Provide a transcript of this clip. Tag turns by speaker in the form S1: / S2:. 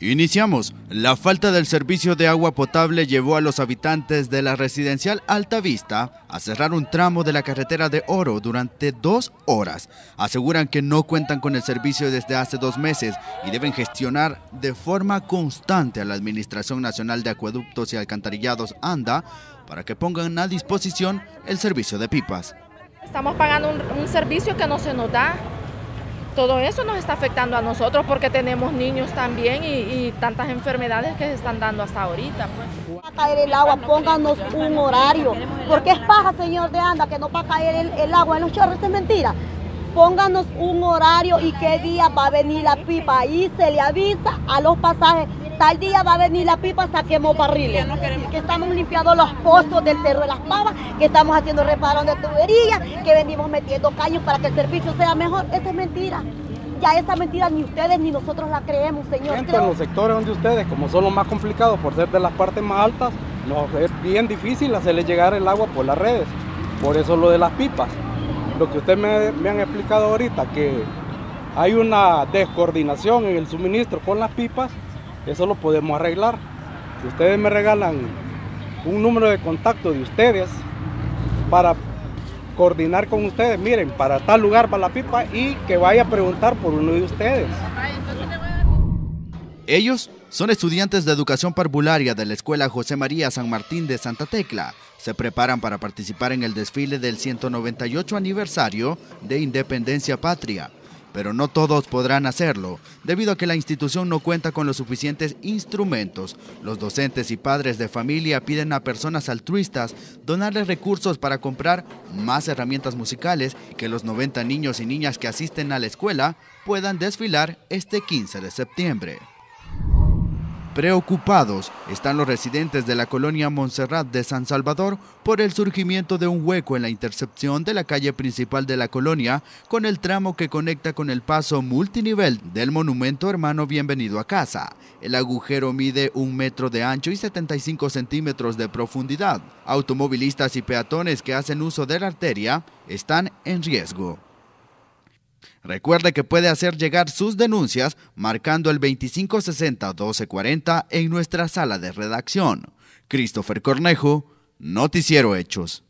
S1: Iniciamos. La falta del servicio de agua potable llevó a los habitantes de la residencial Alta Vista a cerrar un tramo de la carretera de Oro durante dos horas. Aseguran que no cuentan con el servicio desde hace dos meses y deben gestionar de forma constante a la Administración Nacional de Acueductos y Alcantarillados ANDA para que pongan a disposición el servicio de pipas.
S2: Estamos pagando un, un servicio que no se nos da todo eso nos está afectando a nosotros porque tenemos niños también y, tantas enfermedades que se están dando hasta ahorita.
S3: Pues. A caer el agua, pónganos un horario, porque es paja, señor de Anda, que no va a caer el, agua en los chorros, es mentira. Pónganos un horario y qué día va a venir la pipa. Ahí se le avisa a los pasajes tal día va a venir la pipa, saquemos barriles. Que estamos limpiando los pozos del Cerro de las Pavas, que estamos haciendo reparación de tuberías, que venimos metiendo caños para que el servicio sea mejor. Esa es mentira. Ya esa mentira ni ustedes ni nosotros la creemos, señor.
S4: En los sectores donde ustedes, como son los más complicados por ser de las partes más altas, nos es bien difícil hacerles llegar el agua por las redes. Por eso lo de las pipas. Lo que ustedes me, me han explicado ahorita, que hay una descoordinación en el suministro con las pipas, eso lo podemos arreglar. Si ustedes me regalan un número de contacto de ustedes para coordinar con ustedes, miren, para tal lugar va la pipa y que vaya a preguntar por uno de ustedes.
S1: Ellos son estudiantes de educación parvularia de la Escuela José María San Martín de Santa Tecla. Se preparan para participar en el desfile del 198 aniversario de Independencia Patria pero no todos podrán hacerlo, debido a que la institución no cuenta con los suficientes instrumentos. Los docentes y padres de familia piden a personas altruistas donarles recursos para comprar más herramientas musicales y que los 90 niños y niñas que asisten a la escuela puedan desfilar este 15 de septiembre. Preocupados están los residentes de la colonia Montserrat de San Salvador por el surgimiento de un hueco en la intercepción de la calle principal de la colonia con el tramo que conecta con el paso multinivel del monumento hermano Bienvenido a Casa. El agujero mide un metro de ancho y 75 centímetros de profundidad. Automovilistas y peatones que hacen uso de la arteria están en riesgo. Recuerde que puede hacer llegar sus denuncias marcando el 2560-1240 en nuestra sala de redacción. Christopher Cornejo, Noticiero Hechos.